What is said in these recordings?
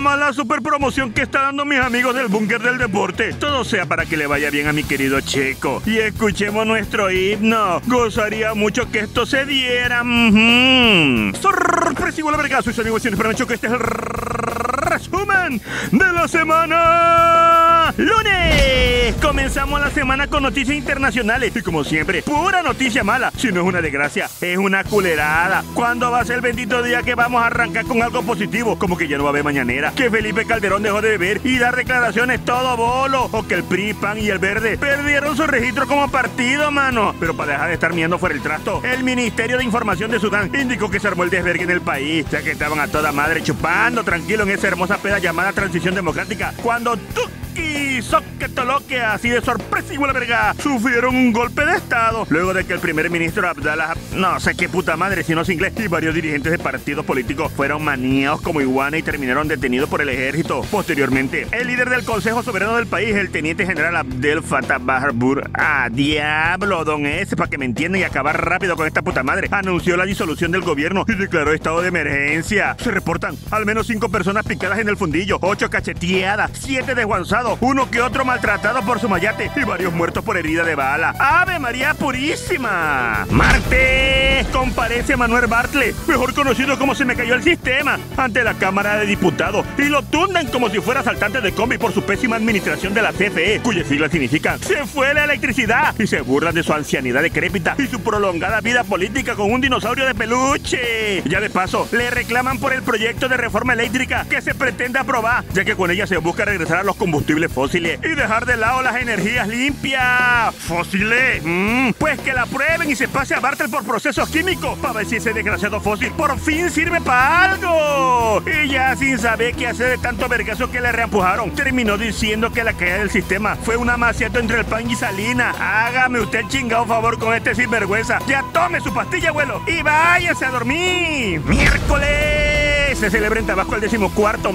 Más la super promoción que está dando mis amigos del búnker del deporte. Todo sea para que le vaya bien a mi querido Checo. Y escuchemos nuestro himno. Gozaría mucho que esto se diera. Sorpresivo la verga, soy su amigo Siempre que este es el resumen de la semana. Lunes. Comenzamos la semana con noticias internacionales. Y como siempre, pura noticia mala. Si no es una desgracia, es una culerada. ¿Cuándo va a ser el bendito día que vamos a arrancar con algo positivo? Como que ya no va a haber mañanera. Que Felipe Calderón dejó de beber y dar declaraciones todo bolo. O que el PRI, PAN y el Verde perdieron su registro como partido, mano. Pero para dejar de estar miendo fuera el trasto, el Ministerio de Información de Sudán indicó que se armó el desvergue en el país. Ya que estaban a toda madre chupando tranquilo en esa hermosa peda llamada Transición Democrática. Cuando tú y que así de sorpresivo la verga, sufrieron un golpe de estado luego de que el primer ministro Abdallah, no sé qué puta madre, si no es inglés, y varios dirigentes de partidos políticos fueron maníados como iguana y terminaron detenidos por el ejército. Posteriormente, el líder del Consejo Soberano del país, el teniente general Abdel Fattah Baharbur, ah, diablo, don ese, para que me entiendan y acabar rápido con esta puta madre, anunció la disolución del gobierno y declaró estado de emergencia. Se reportan al menos cinco personas picadas en el fundillo, ocho cacheteadas, siete desguanzados uno que otro maltratado por su mayate y varios muertos por herida de bala. ¡Ave María Purísima! ¡Marte! Comparece Manuel Bartlett, mejor conocido como se me cayó el sistema, ante la Cámara de Diputados y lo tundan como si fuera asaltante de combi por su pésima administración de la CFE, cuyas siglas significan ¡Se fue la electricidad! Y se burlan de su ancianidad decrépita y su prolongada vida política con un dinosaurio de peluche. Ya de paso, le reclaman por el proyecto de reforma eléctrica que se pretende aprobar, ya que con ella se busca regresar a los combustibles fósiles y dejar de lado las energías limpias. ¿Fósiles? Mm, pues que la prueben y se pase a Bartel por procesos químicos para ver si ese desgraciado fósil por fin sirve para algo. Y ya sin saber qué hacer de tanto vergazo que le reempujaron, terminó diciendo que la caída del sistema fue un amaciato entre el pan y Salina. Hágame usted chingado favor con este sinvergüenza. Ya tome su pastilla, abuelo, y váyase a dormir. Miércoles se celebra en Tabasco el decimocuarto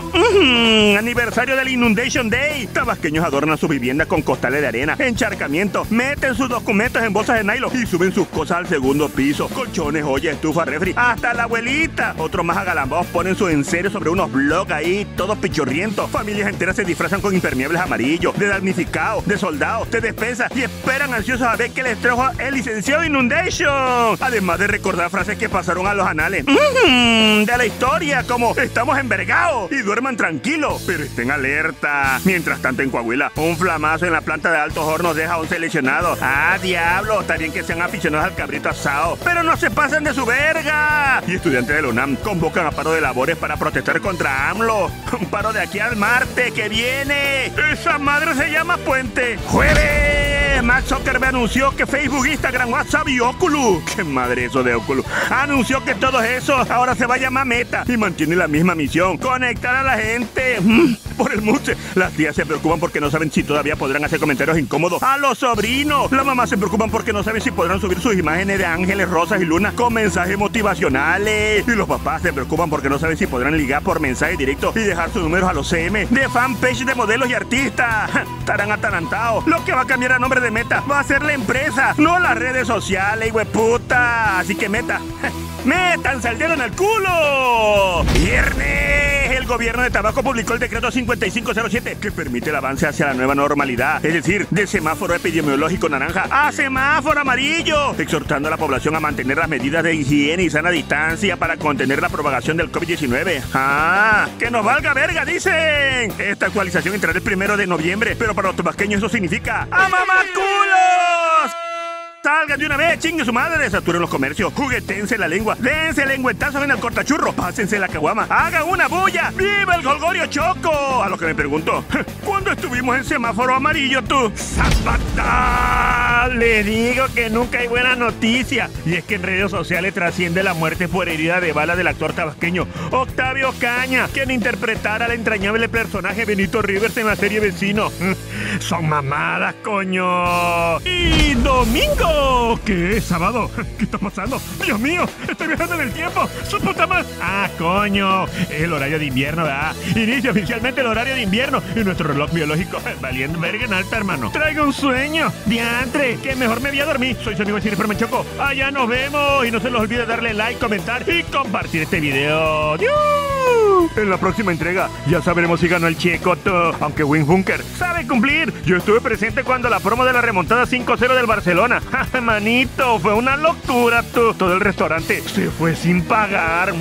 aniversario del Inundation Day. Tabasqueños adornan su vivienda con costales de arena, encharcamiento, meten sus documentos en bolsas de nylon y suben sus cosas al segundo piso. Colchones, ollas, estufa, refri, hasta la abuelita. Otros más agalambados ponen su enseres sobre unos blogs ahí, todos pichorrientos. Familias enteras se disfrazan con impermeables amarillos, de damnificados, de soldados, de despensa y esperan ansiosos a ver qué les trajo el licenciado Inundation. Además de recordar frases que pasaron a los anales de la historia como estamos envergados y duerman tranquilos, pero estén alerta. Mientras tanto en Coahuila, un flamazo en la planta de altos hornos deja a un seleccionado. Ah, diablo, está bien que sean aficionados al cabrito asado, pero no se pasen de su verga. Y estudiantes de la UNAM convocan a paro de labores para protestar contra AMLO. Un paro de aquí al martes que viene. Esa madre se llama Puente. Jueves. Max Zuckerberg anunció que Facebook, Instagram, WhatsApp y Oculus, qué madre eso de Oculus, anunció que todo eso ahora se va a llamar Meta y mantiene la misma misión, conectar a la gente. Mm, por el muche. Las tías se preocupan porque no saben si todavía podrán hacer comentarios incómodos a los sobrinos. Las mamás se preocupan porque no saben si podrán subir sus imágenes de ángeles, rosas y lunas con mensajes motivacionales. Y los papás se preocupan porque no saben si podrán ligar por mensaje directo y dejar sus números a los CM de fanpage de modelos y artistas. Estarán atalantados. Lo que va a cambiar a nombre de Meta va a ser la empresa, no las redes sociales, puta. Así que Meta, dedo en el culo. Viernes, el gobierno de Tabaco publicó el decreto 5507 que permite el avance hacia la nueva normalidad, es decir, de semáforo epidemiológico naranja a semáforo amarillo, exhortando a la población a mantener las medidas de higiene y sana distancia para contener la propagación del COVID-19. Ah, que nos valga verga, dicen. Esta actualización entrará el primero de noviembre, pero para los tabasqueños eso significa ¡A culos! Salgan de una vez, chingue su madre, saturen los comercios, juguetense la lengua, dense lengüetazos en el cortachurro, pásense la caguama, hagan una bulla, ¡viva el Golgorio Choco! A lo que me pregunto, ¿cuándo estuvimos en semáforo amarillo tú? ¡Zapata! Le digo que nunca hay buena noticia. Y es que en redes sociales trasciende la muerte por herida de bala del actor tabasqueño Octavio Caña, quien interpretara al entrañable personaje Benito Rivers en la serie Vecino. Son mamadas, coño. Y domingo ¡Oh! ¿Qué es sábado? ¿Qué está pasando? ¡Dios mío! ¡Estoy viajando en el tiempo! ¡Su puta madre! ¡Ah, coño! El horario de invierno, ¿verdad? Inicia oficialmente el horario de invierno y nuestro reloj biológico valiendo verga en alta, hermano. ¡Traigo un sueño! ¡Diantre! ¡Que mejor me voy a dormir! Soy su amigo Jennifer Manchoco. Allá nos vemos y no se les olvide darle like, comentar y compartir este video. ¡Dios! En la próxima entrega ya sabremos si ganó el Checoto, aunque Win Bunker sabe cumplir. Yo estuve presente cuando la promo de la remontada 5-0 del Barcelona. Manito, fue una locura. Todo el restaurante se fue sin pagar.